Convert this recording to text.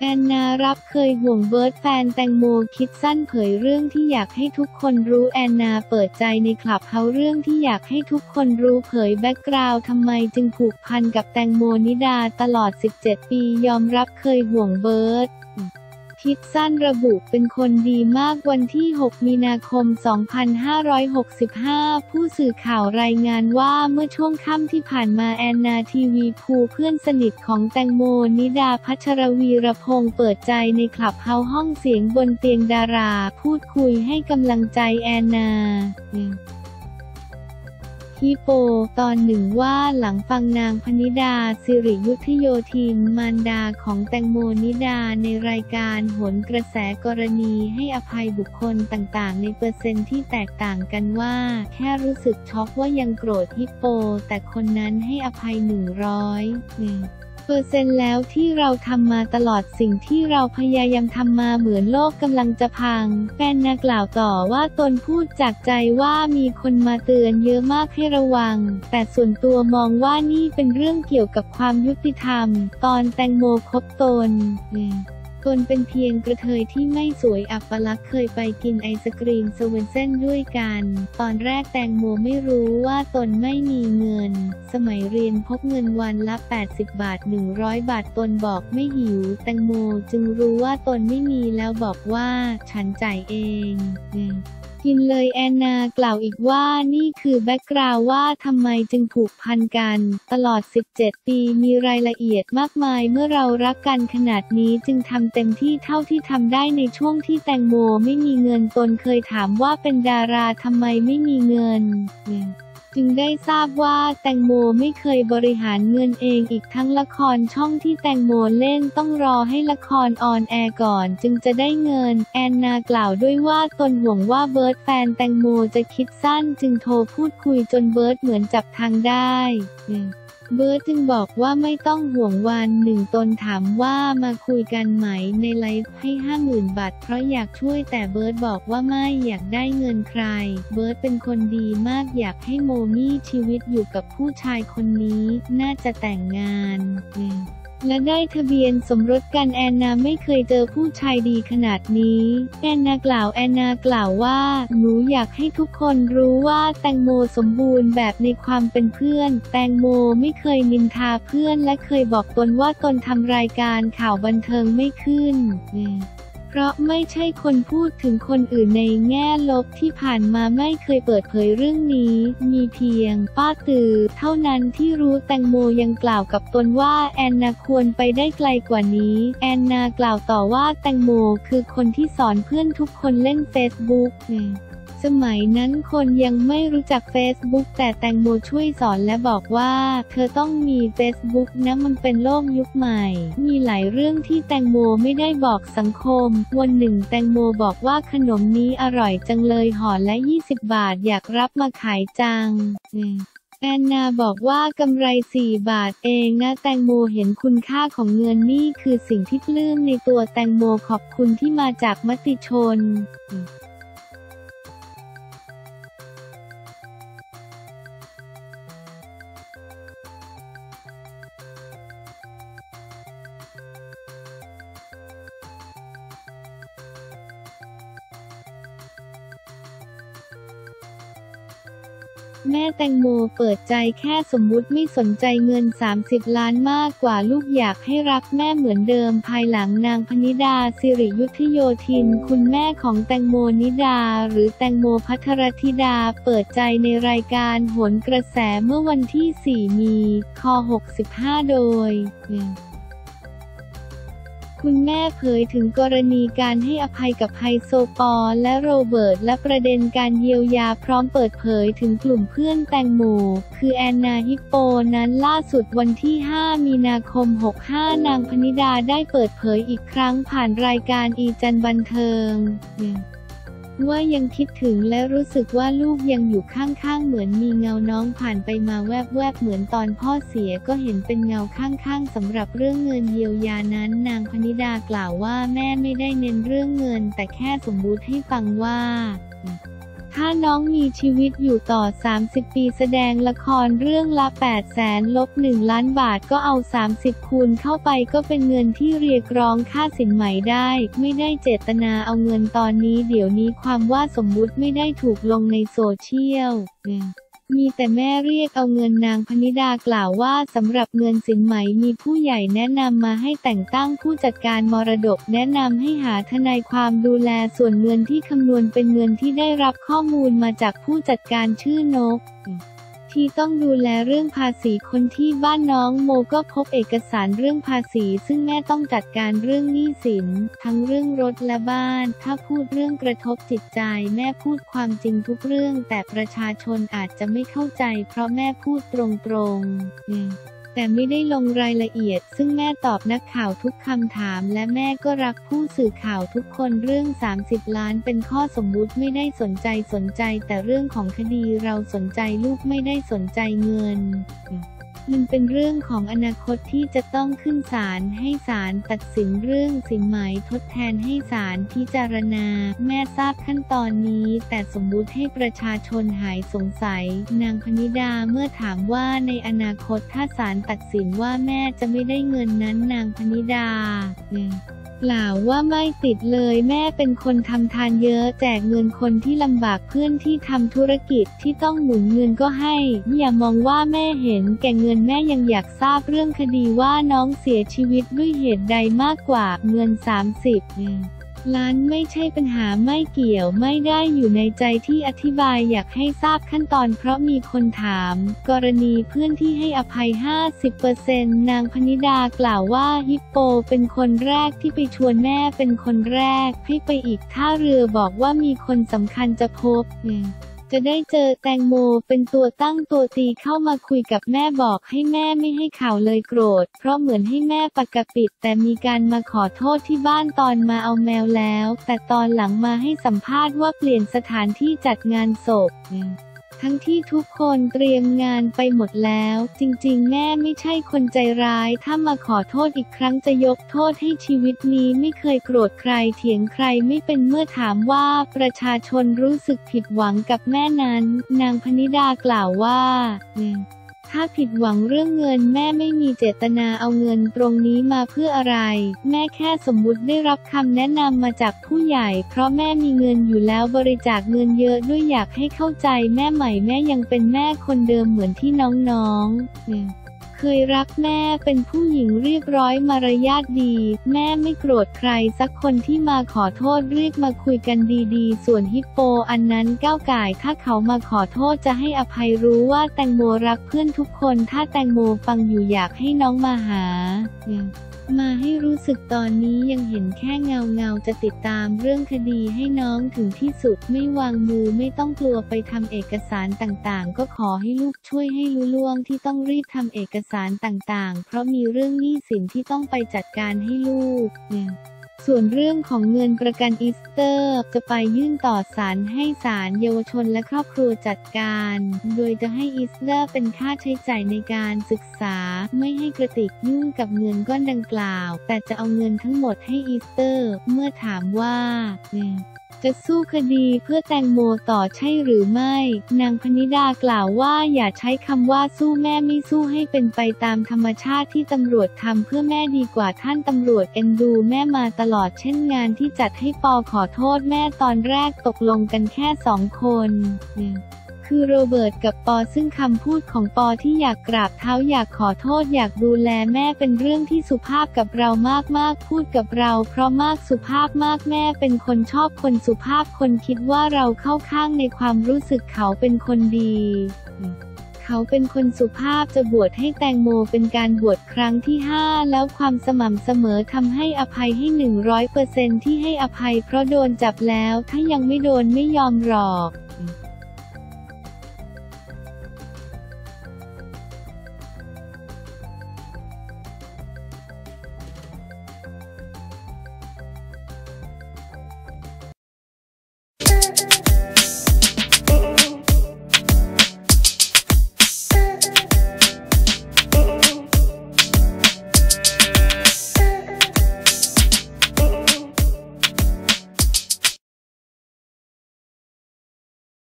แอนนารับเคยห่วงเบิร์ดแฟนแตงโมคิดสั้นเผยเรื่องที่อยากให้ทุกคนรู้แอนนาเปิดใจใน Clubhouse เรื่องที่อยากให้ทุกคนรู้เผย background ทำไมจึงผูกพันกับแตงโมนิดาตลอด 17 ปียอมรับเคยห่วงเบิร์ด คิดสั้นระบุเป็นคนดีมากวันที่ 6 มีนาคม 2565 ผู้สื่อข่าวรายงานว่าเมื่อช่วงค่ำที่ผ่านมาแอนนาทีวีพูลเพื่อนสนิทของแตงโมนิดาพัชรวีรพงศ์เปิดใจในคลับเฮาห้องเสียงบนเตียงดารา พูดคุยให้กำลังใจแอนนา ฮิโป ตอนหนึ่งว่าหลังฟังนางพนิดาสิริยุทธโยธินมารดาของแตงโมนิดาในรายการโหนกระแสกรณีให้อภัยบุคคลต่างๆ ในเปอร์เซ็นต์ที่แตกต่างกันว่า แค่รู้สึกช็อกว่ายังโกรธฮิโป แต่คนนั้นให้อภัยหนึ่งร้อย เปอร์เซ็นต์แล้วที่เราทำมาตลอดสิ่งที่เราพยายามทำมาเหมือนโลกกำลังจะพัง แอนนากล่าวต่อว่าตนพูดจากใจว่ามีคนมาเตือนเยอะมากให้ระวัง แต่ส่วนตัวมองว่านี่เป็นเรื่องเกี่ยวกับความยุติธรรม ตอนแตงโมคบตน ตนเป็นเพียงกะเทยที่ไม่สวยอัปลักษณ์เคยไปกินไอศกรีม Swensen's ด้วยกัน ตอนแรกแตงโมไม่รู้ว่าตนไม่มีเงิน สมัยเรียนพบเงินวันละ 80 บาท 100 บาทตนบอกไม่หิว แตงโมจึงรู้ว่าตนไม่มีแล้วบอกว่าฉันจ่ายเอง กินเลยแอนนากล่าวอีกว่านี่คือแบ็กกราวว่าทำไมจึงผูกพันกัน ตลอด 17 ปีมีรายละเอียดมากมายเมื่อเรารักกันขนาดนี้จึงทำเต็มที่เท่าที่ทำได้ในช่วงที่แตงโมไม่มีเงินตนเคยถามว่าเป็นดาราทำไมไม่มีเงิน จึงได้ทราบว่าแตงโมไม่เคยบริหารเงินเองอีกทั้งละครช่องที่แตงโมเล่นต้องรอให้ละคร on air ก่อนจึงจะได้เงิน แอนนากล่าวด้วยว่าตนห่วงว่าเบิร์ดแฟนแตงโมจะคิดสั้นจึงโทรพูดคุยจนเบิร์ดเหมือนจับทางได้ เบิร์ดจึงบอกว่าไม่ต้องห่วงวันหนึ่งตนถามว่ามาคุยกันไหมในไลฟ์ให้ห้าหมื่นบาทเพราะอยากช่วยแต่เบิร์ดบอกว่าไม่อยากได้เงินใคร เบิร์ดเป็นคนดีมากอยากให้โมมีชีวิตอยู่กับผู้ชายคนนี้ น่าจะแต่งงาน และได้ทะเบียนสมรสกันแอนนาไม่เคยเจอผู้ชายดีขนาดนี้ แอนนากล่าวแอนนากล่าวว่า หนูอยากให้ทุกคนรู้ว่าแตงโมสมบูรณ์แบบในความเป็นเพื่อน แตงโมไม่เคยนินทาเพื่อนและเคยบอกตนว่าตนทำรายการข่าวบันเทิงไม่ขึ้น เพราะไม่ใช่คนพูดถึงคนอื่นในแง่ลบที่ผ่านมาไม่เคยเปิดเผยเรื่องนี้ มีเพียง ป้าตือ เท่านั้นที่รู้แตงโมยังกล่าวกับตนว่าแอนนาควรไปได้ไกลกว่านี้ แอนนากล่าวต่อว่าแตงโมคือคนที่สอนเพื่อนทุกคนเล่นเฟซบุ๊ก สมัยนั้นคนยังไม่รู้จัก Facebook แต่แตงโมช่วยสอนและบอกว่า เธอต้องมี Facebook นะมันเป็นโลกยุคใหม่ มีหลายเรื่องที่แตงโมไม่ได้บอกสังคม วันหนึ่งแตงโมบอกว่าขนมนี้อร่อยจังเลยห่อละ 20 บาทอยากรับมาขายจังแอนนาบอกว่ากำไร 4 บาทเองนะแตงโมเห็นคุณค่าของเงินนี่คือสิ่งที่ปลื้มในตัวแตงโมขอบคุณที่มาจากมติชน แม่แตงโมเปิดใจแค่สมมุติไม่สนใจเงิน 30 ล้านมากกว่าลูกอยากให้รักแม่เหมือนเดิมภายหลังนางพนิดาสิริยุทธโยธิน คุณแม่ของแตงโมนิดา หรือแตงโมพัทรธิดา เปิดใจในรายการโหนกระแสเมื่อวันที่ 4 มี ค 65 โดย คุณแม่เผยถึงกรณีการให้อภัยกับไฮโซปอและโรเบิร์ตและประเด็นการเยียวยาพร้อมเปิดเผยถึงกลุ่มเพื่อนแตงโมคือแอนนาฮิปโปนั้นล่าสุดวันที่ 5 มีนาคม 65 นางพนิดาได้เปิดเผยอีกครั้งผ่านรายการอีจันบันเทิง ว่ายังคิดถึงและรู้สึกว่าลูกยังอยู่ข้างๆ เหมือนมีเงาน้องผ่านไปมาแวบๆ เหมือนตอนพ่อเสียก็เห็นเป็นเงาข้างๆสำหรับเรื่องเงินเยียวยานั้น นางพนิดากล่าวว่าแม่ไม่ได้เน้นเรื่องเงิน แต่แค่สมมุติให้ฟังว่า ถ้าน้องมีชีวิตอยู่ต่อ 30 ปีแสดงละครเรื่องละ 8 แสนลบ 1 ล้านบาทก็เอา 30 คูณเข้าไปก็เป็นเงินที่เรียกร้องค่าสินไหมได้ ไม่ได้เจตนาเอาเงินตอนนี้เดี๋ยวนี้ความว่าสมมุติไม่ได้ถูกลงในโซเชียล มีแต่แม่เรียกเอาเงินนางพนิดากล่าวว่าสำหรับเงินสินไหมมีผู้ใหญ่แนะนำมาให้แต่งตั้งผู้จัดการมรดกแนะนำให้หาทนายความดูแลส่วนเงินที่คำนวณเป็นเงินที่ได้รับข้อมูลมาจากผู้จัดการชื่อนก ที่ต้องดูแลเรื่องภาษีคนที่บ้านน้องโมก็พบเอกสารเรื่องภาษี ซึ่งแม่ต้องจัดการเรื่องหนี้สิน ทั้งเรื่องรถและบ้าน ถ้าพูดเรื่องกระทบจิตใจ แม่พูดความจริงทุกเรื่อง แต่ประชาชนอาจจะไม่เข้าใจ เพราะแม่พูดตรงๆ แต่ไม่ได้ลงรายละเอียด ซึ่งแม่ตอบนักข่าวทุกคำถาม และแม่ก็รักผู้สื่อข่าวทุกคนเรื่อง 30 ล้านเป็นข้อสมมุติไม่ได้สนใจสนใจ แต่เรื่องของคดีเราสนใจลูกไม่ได้สนใจเงิน มันเป็นเรื่องของอนาคตที่จะต้องขึ้นศาลให้ศาลตัดสินเรื่องสินไหมทดแทนให้ศาลพิจารณา แม่ทราบขั้นตอนนี้ แต่สมมุติให้ประชาชนหายสงสัย นางพนิดาเมื่อถามว่าในอนาคตถ้าศาลตัดสินว่าแม่จะไม่ได้เงินนั้นนางพนิดา เปล่าว่าไม่ติดเลยแม่เป็นคนทำทานเยอะแจกเงินคนที่ลำบากเพื่อนที่ทำธุรกิจที่ต้องหมุนเงินก็ให้ อย่ามองว่าแม่เห็นแก่เงินแม่ยังอยากทราบเรื่องคดีว่าน้องเสียชีวิตด้วยเหตุใดมากกว่าเงิน 30 ล้านไม่ใช่ปัญหาไม่เกี่ยวไม่ได้อยู่ในใจที่อธิบายอยากให้ทราบขั้นตอนเพราะมีคนถาม กรณีเพื่อนที่ให้อภัย 50%นางพนิดากล่าวว่าฮิปโปเป็นคนแรกที่ไปชวนแม่เป็นคนแรกให้ไปอีกท่าเรือบอกว่ามีคนสำคัญจะพบ จะได้เจอแตงโมเป็นตัวตั้งตัวตีเข้ามาคุยกับแม่บอกให้แม่ไม่ให้ข่าวเลยโกรธ เพราะเหมือนให้แม่ปกปิด แต่มีการมาขอโทษที่บ้านตอนมาเอาแมวแล้ว แต่ตอนหลังมาให้สัมภาษณ์ว่าเปลี่ยนสถานที่จัดงานศพ ทั้งที่ทุกคนเตรียมงานไปหมดแล้ว จริงๆ แม่ไม่ใช่คนใจร้าย ถ้ามาขอโทษอีกครั้งจะยกโทษให้ชีวิตนี้ไม่เคยโกรธใครเถียงใครไม่เป็นเมื่อถามว่าประชาชนรู้สึกผิดหวังกับแม่นั้น นางพนิดากล่าวว่า ถ้าผิดหวังเรื่องเงินแม่ไม่มีเจตนาเอาเงินตรงนี้มาเพื่ออะไร แม่แค่สมมุติได้รับคำแนะนำมาจากผู้ใหญ่ เพราะแม่มีเงินอยู่แล้วบริจาคเงินเยอะด้วยอยากให้เข้าใจแม่ใหม่แม่ยังเป็นแม่คนเดิมเหมือนที่น้องๆ เคยรักแม่เป็นผู้หญิงเรียบร้อยมารยาทดี แม่ไม่โกรธใครสักคนที่มาขอโทษเรียกมาคุยกันดีๆ ส่วนฮิปโปอันนั้นก้าวไก่ถ้าเขามาขอโทษจะให้อภัยรู้ว่าแตงโมรักเพื่อนทุกคน ถ้าแตงโมฟังอยู่อยากให้น้องมาหา มาให้รู้สึกตอนนี้ยังเห็นแค่เงาเงาจะติดตามเรื่องคดีให้น้องถึงที่สุดไม่วางมือไม่ต้องกลัวไปทำเอกสารต่างๆ ก็ขอให้ลูกช่วยให้ลุล่วงที่ต้องรีบทำเอกสารต่างๆ เพราะมีเรื่องหนี้สินที่ต้องไปจัดการให้ลูกเนี่ย ส่วนเรื่องของเงินประกันอีสเตอร์ จะไปยื่นต่อศาลให้ศาลเยาวชนและครอบครัวจัดการ โดยจะให้อีสเตอร์เป็นค่าใช้จ่ายในการศึกษา ไม่ให้กระติกยุ่งกับเงินก้อนดังกล่าว แต่จะเอาเงินทั้งหมดให้อีสเตอร์ เมื่อถามว่า จะสู้คดีเพื่อแตงโมต่อใช่หรือไม่ นางพนิดากล่าวว่าอย่าใช้คำว่าสู้แม่ไม่สู้ให้เป็นไปตามธรรมชาติที่ตำรวจทำเพื่อแม่ดีกว่าท่านตำรวจเอ็นดูแม่มาตลอดเช่นงานที่จัดให้ปอขอโทษแม่ตอนแรกตกลงกันแค่สองคน คือโรเบิร์ตกับปอซึ่งคำพูดของปอที่อยากกราบเท้าอยากขอโทษอยากดูแลแม่เป็นเรื่องที่สุภาพกับเรามากๆ พูดกับเราเพราะมากสุภาพมากแม่เป็นคนชอบคนสุภาพคนคิดว่าเราเข้าข้างในความรู้สึกเขาเป็นคนดีเขาเป็นคนสุภาพจะบวชให้แตงโมเป็นการบวชครั้งที่ห้าแล้วความสม่ำเสมอทำให้อภัยให้หนึ่งร้อยเปอร์เซนที่ให้อภัยเพราะโดนจับแล้วถ้ายังไม่โดนไม่ยอมหรอก